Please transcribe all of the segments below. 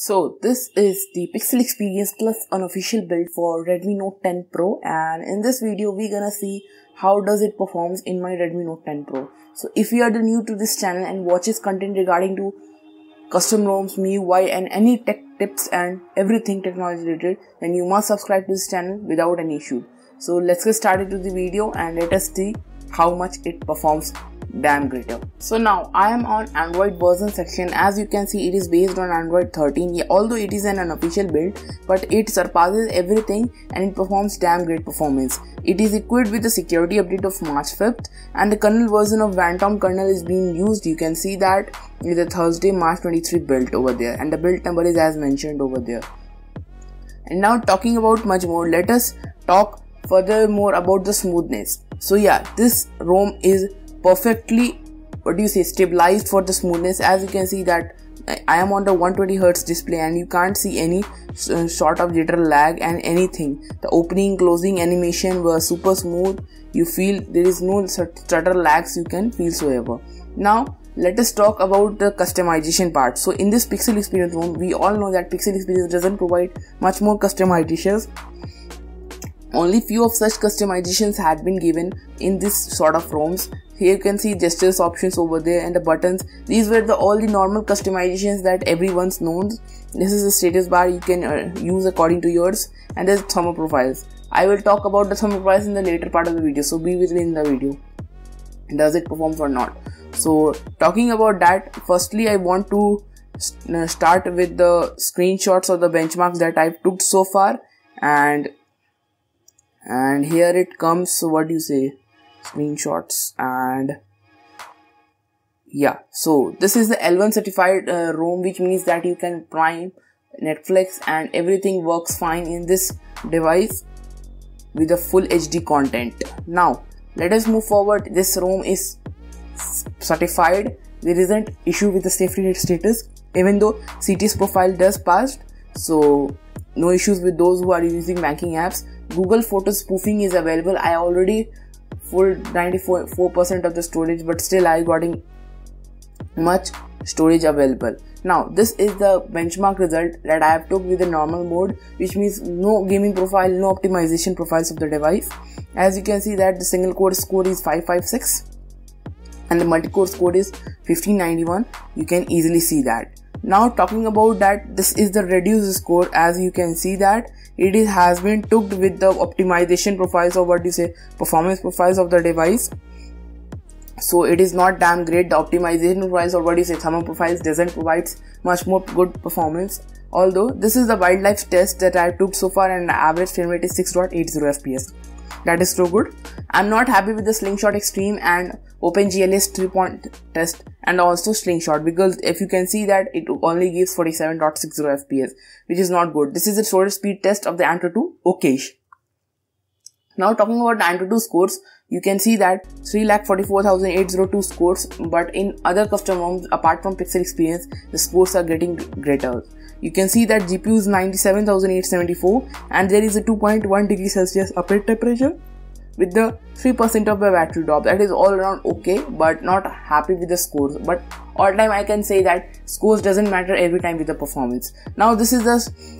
So this is the Pixel Experience Plus unofficial build for Redmi Note 10 Pro and in this video we're gonna see how does it performs in my Redmi Note 10 Pro. So if you are the new to this channel and watches content regarding to custom ROMs, MIUI and any tech tips and everything technology related then you must subscribe to this channel without any issue. So let's get started to the video and let us see how much it performs damn greater. So now I am on Android version section as you can see it is based on Android 13 yeah, although it is an unofficial build but it surpasses everything and it performs damn great performance. It is equipped with the security update of March 5th and the kernel version of Phantom kernel is being used you can see that with a Thursday March 23 build over there and the build number is as mentioned over there. And now talking about much more let us talk furthermore about the smoothness. So yeah this ROM is perfectly what do you say stabilized for the smoothness. As you can see that I am on the 120 Hz display and you can't see any uh, sort of jitter lag and anything. The opening closing animation were super smooth. You feel there is no stutter lags you can feel so ever now let us talk about the customization part. So in this pixel experience ROM we all know that pixel experience doesn't provide much more customizations only few of such customizations had been given in this sort of ROMs. Here you can see gestures options over there and the buttons. These were the all the normal customizations that everyone's knows. This is the status bar you can uh, use according to yours and there's thermal profiles. I will talk about the thermal profiles in the later part of the video so be with me in the video. Does it perform or not? So talking about that firstly i want to uh, start with the screenshots of the benchmarks that i've took so far and and here it comes. What do you say? Screenshots and yeah. So this is the L1 certified uh, ROM which means that you can prime Netflix and everything works fine in this device with the full HD content. Now let us move forward. This ROM is certified. There isn't issue with the SafetyNet status even though CTS profile does passed. So no issues with those who are using banking apps Google photo spoofing is available. I already full 94% of the storage but still I getting much storage available. Now this is the benchmark result that I have took with the normal mode which means no gaming profile no optimization profiles of the device. As you can see that the single core score is 556 and the multi-core score is 1591 you can easily see that now talking about that this is the reduced score. As you can see that it is, has been took with the optimization profiles or what you say performance profiles of the device. So it is not damn great. The optimization profiles or what you say thermal profiles doesn't provide much more good performance. Although this is the wildlife test that i took so far and average frame rate is 6.80 fps that is so good i'm not happy with the slingshot extreme and OpenGL's 3 point test and also slingshot because if you can see that it only gives 47.60 fps which is not good. This is the storage speed test of the Antutu Okash. Now talking about the Antutu scores, you can see that 3,44,802 scores but in other custom ROMs apart from Pixel Experience the scores are getting greater. You can see that GPU is 97,874 and there is a 2.1 degree Celsius upper temperature with the 3% of the battery drop. That is all around okay but not happy with the scores. But all time I can say that scores doesn't matter every time with the performance. Now this is the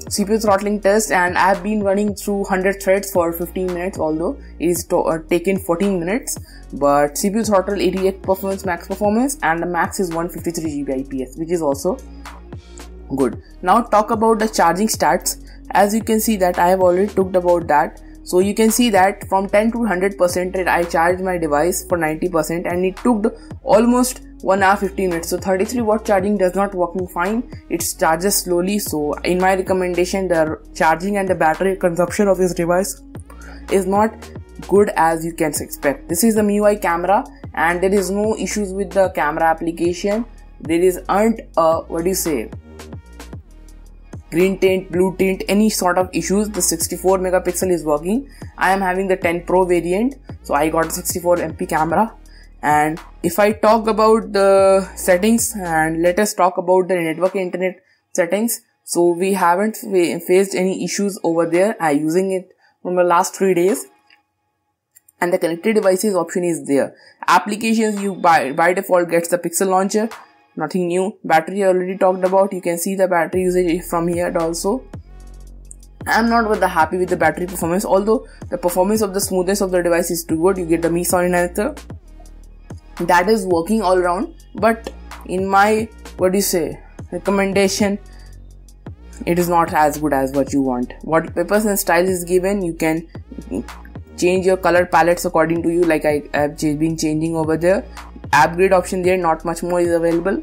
CPU throttling test and I have been running through 100 threads for 15 minutes although it is uh, taken 14 minutes. But CPU throttle 88 performance max performance and the max is 153 GB IPS which is also good now talk about the charging stats as you can see that I have already talked about that so you can see that from 10 to 100% I charged my device for 90% and it took almost 1 hour 15 minutes. So 33 watt charging does not working fine. It charges slowly. So in my recommendation the charging and the battery consumption of this device is not good as you can expect. This is the MIUI camera and there is no issues with the camera application. There is aren't uh, what do you say green tint, blue tint, any sort of issues, the 64 megapixel is working. I am having the 10 Pro variant, so I got 64 MP camera. And if I talk about the settings and let us talk about the network internet settings. So we haven't faced any issues over there. I using it from the last three days and the connected devices option is there. Applications you by, by default gets the pixel launcher nothing new. Battery I already talked about. You can see the battery usage from here also. I'm not with the happy with the battery performance although the performance of the smoothness of the device is too good. You get the Mi sound enhancer that is working all around but in my what do you say recommendation it is not as good as what you want. Wallpapers and style is given you can change your color palettes according to you like I have been changing over there upgrade option there not much more is available.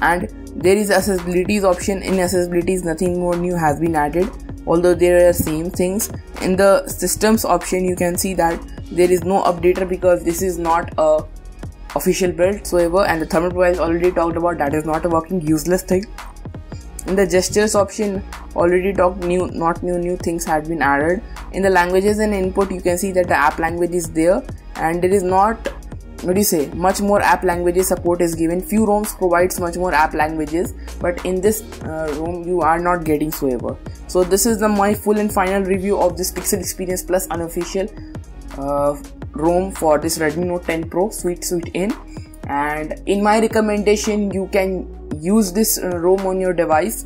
And there is accessibilities option. In accessibilities nothing more new has been added. Although there are same things in the systems option you can see that there is no updater because this is not a official build. So ever and the thermal profile already talked about. That is not a working useless thing. In the gestures option already talked new not new new things had been added. In the languages and input you can see that the app language is there. And there is not what do you say? Much more app languages support is given. Few roms provides much more app languages but in this uh, rom you are not getting so ever. So this is the my full and final review of this pixel experience plus unofficial uh, rom for this redmi note 10 pro sweet sweet in. And in my recommendation you can use this uh, rom on your device.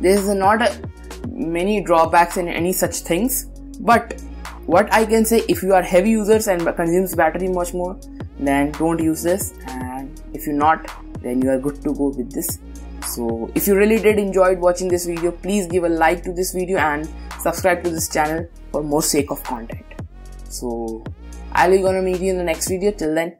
There is not a, many drawbacks in any such things but what i can say if you are heavy users and consumes battery much more then don't use this. And if you're not then you are good to go with this. So if you really did enjoyed watching this video please give a like to this video and subscribe to this channel for more sake of content. So i'll be gonna meet you in the next video. Till then